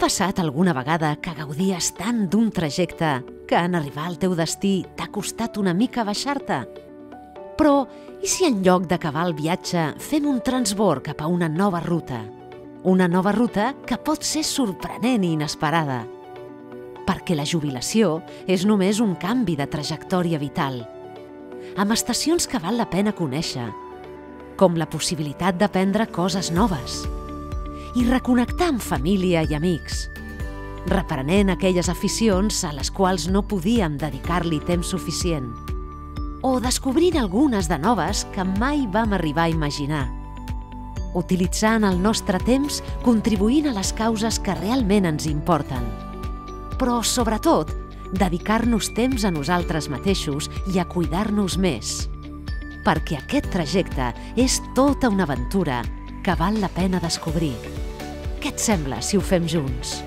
passat alguna vegada que gaudies tant d'un trajecte que en arribar al teu destí t'ha costat una mica baixar-te? Però i si en lloc d'acabar el viatge fem un transbord cap a una nova ruta? Una nova ruta que pot ser sorprenent i inesperada. Perquè la jubilació és només un canvi de trajectòria vital, amb estacions que val la pena conèixer, com la possibilitat d'aprendre coses noves i reconnectar amb família i amics, reprenent aquelles aficions a les quals no podíem dedicar-li temps suficient, o descobrint algunes de noves que mai vam arribar a imaginar, utilitzant el nostre temps contribuint a les causes que realment ens importen. Però, sobretot, dedicar-nos temps a nosaltres mateixos i a cuidar-nos més. Perquè aquest trajecte és tota una aventura que val la pena descobrir. Què et sembla si ho fem junts?